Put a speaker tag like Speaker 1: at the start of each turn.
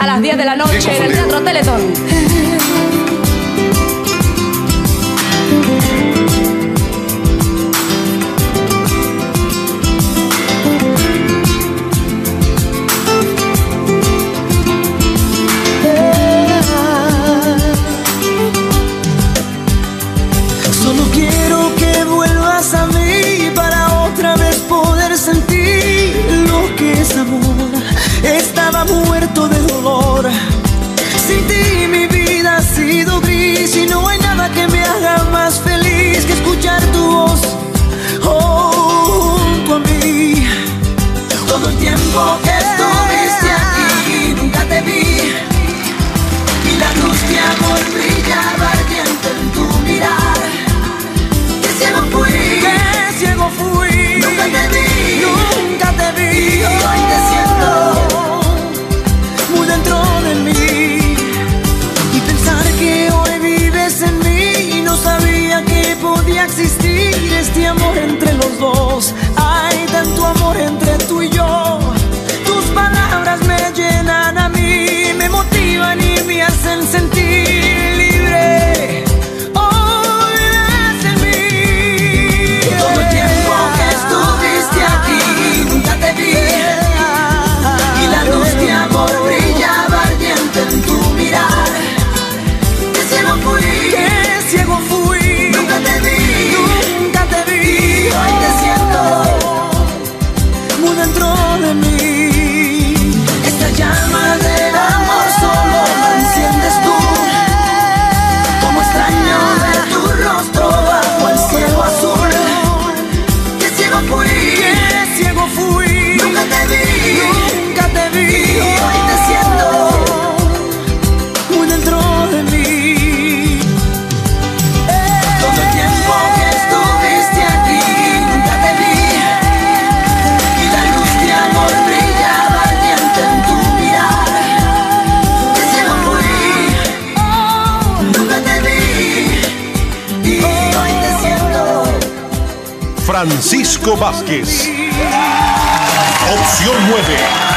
Speaker 1: a las 10 de la noche en el Teatro Teletón.
Speaker 2: estaba muerto de dolor. Sin ti mi vida ha sido gris y no hay nada que me haga más feliz que escuchar tu voz oh, junto a mí. Todo el tiempo que
Speaker 3: Francisco Vázquez. Opción 9.